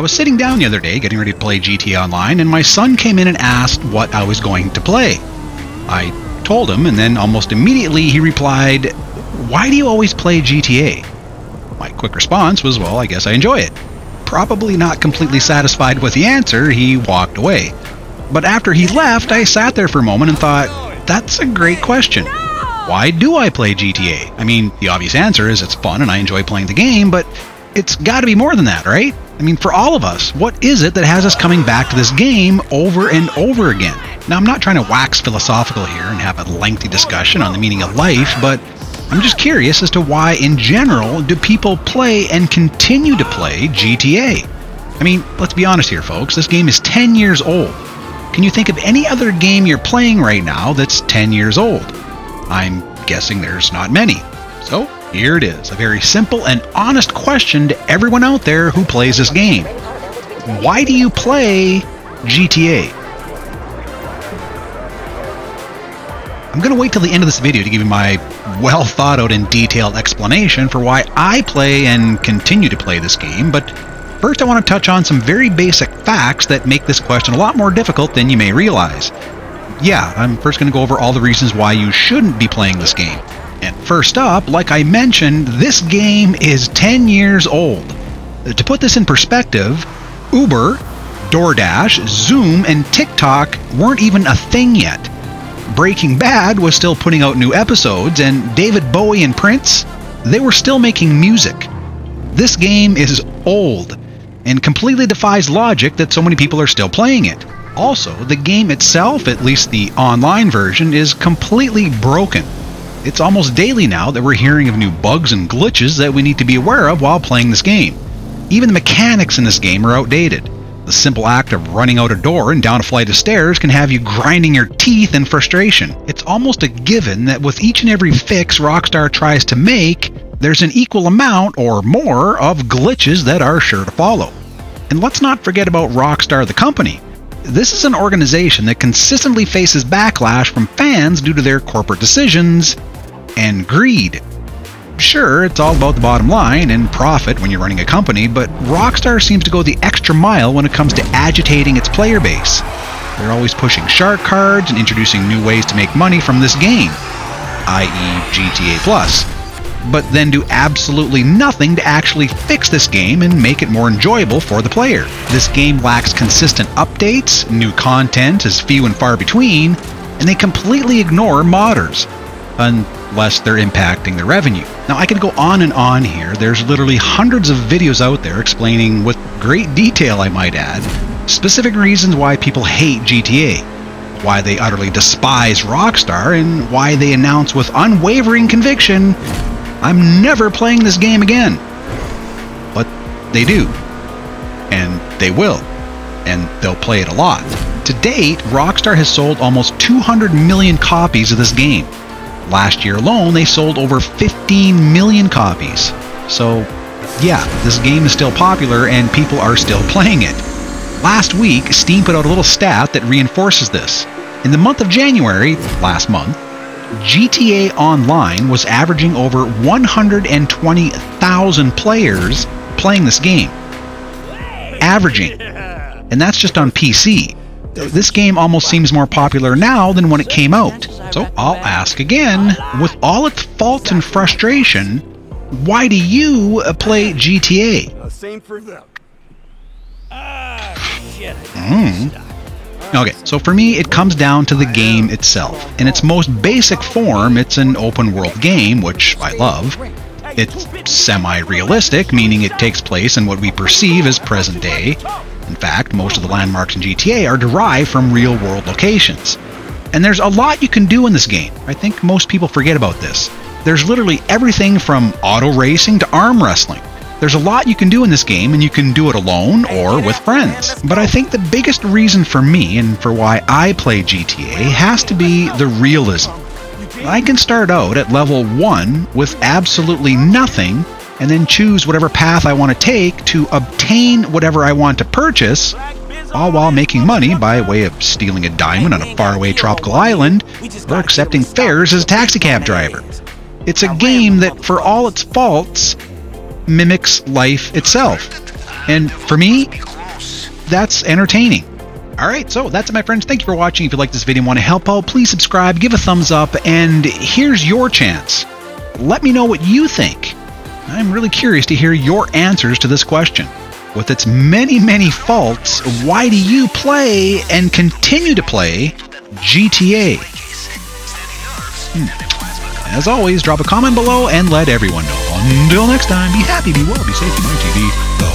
I was sitting down the other day getting ready to play GTA Online, and my son came in and asked what I was going to play. I told him, and then almost immediately he replied, Why do you always play GTA? My quick response was, Well, I guess I enjoy it. Probably not completely satisfied with the answer, he walked away. But after he left, I sat there for a moment and thought, That's a great question. Why do I play GTA? I mean, the obvious answer is it's fun and I enjoy playing the game, but it's got to be more than that, right? I mean, for all of us, what is it that has us coming back to this game over and over again? Now, I'm not trying to wax philosophical here and have a lengthy discussion on the meaning of life, but I'm just curious as to why, in general, do people play and continue to play GTA? I mean, let's be honest here, folks. This game is 10 years old. Can you think of any other game you're playing right now that's 10 years old? I'm guessing there's not many. So, here it is a very simple and honest question to everyone out there who plays this game. Why do you play GTA? I'm going to wait till the end of this video to give you my well thought out and detailed explanation for why I play and continue to play this game, but first I want to touch on some very basic facts that make this question a lot more difficult than you may realize. Yeah, I'm first going to go over all the reasons why you shouldn't be playing this game. And first up, like I mentioned, this game is 10 years old. Uh, to put this in perspective, Uber, DoorDash, Zoom, and TikTok weren't even a thing yet. Breaking Bad was still putting out new episodes, and David Bowie and Prince, they were still making music. This game is old and completely defies logic that so many people are still playing it. Also, the game itself, at least the online version, is completely broken. It's almost daily now that we're hearing of new bugs and glitches that we need to be aware of while playing this game. Even the mechanics in this game are outdated. The simple act of running out a door and down a flight of stairs can have you grinding your teeth in frustration. It's almost a given that with each and every fix Rockstar tries to make, there's an equal amount or more of glitches that are sure to follow. And let's not forget about Rockstar the company. This is an organization that consistently faces backlash from fans due to their corporate decisions and greed. Sure, it's all about the bottom line and profit when you're running a company, but Rockstar seems to go the extra mile when it comes to agitating its player base. They're always pushing shark cards and introducing new ways to make money from this game, i.e., GTA Plus, but then do absolutely nothing to actually fix this game and make it more enjoyable for the player. This game lacks consistent updates, new content is few and far between, and they completely ignore modders unless they're impacting the revenue. Now, I could go on and on here. There's literally hundreds of videos out there explaining, with great detail, I might add, specific reasons why people hate GTA, why they utterly despise Rockstar, and why they announce with unwavering conviction, I'm never playing this game again. But they do. And they will. And they'll play it a lot. To date, Rockstar has sold almost 200 million copies of this game. Last year alone, they sold over 15 million copies. So, yeah, this game is still popular and people are still playing it. Last week, Steam put out a little stat that reinforces this. In the month of January, last month, GTA Online was averaging over 120,000 players playing this game. Averaging. And that's just on PC this game almost seems more popular now than when it came out. So I'll ask again, with all its faults and frustration, why do you uh, play GTA? Same for them. Mm. Okay, so for me, it comes down to the game itself. In its most basic form, it's an open world game, which I love. It's semi realistic, meaning it takes place in what we perceive as present day. In fact, most of the landmarks in GTA are derived from real world locations. And there's a lot you can do in this game. I think most people forget about this. There's literally everything from auto racing to arm wrestling. There's a lot you can do in this game, and you can do it alone or with friends. But I think the biggest reason for me and for why I play GTA has to be the realism. I can start out at level 1 with absolutely nothing and then choose whatever path I want to take to obtain whatever I want to purchase, all while making money by way of stealing a diamond on a faraway tropical island or accepting fares as a taxicab driver. It's a game that, for all its faults, mimics life itself. And for me, that's entertaining. Alright, so that's it, my friends. Thank you for watching. If you like this video and want to help out, please subscribe, give a thumbs up, and here's your chance. Let me know what you think. I'm really curious to hear your answers to this question. With its many, many faults, why do you play and continue to play GTA? Hmm. As always, drop a comment below and let everyone know. Until next time, be happy, be well, be safe, be my TV,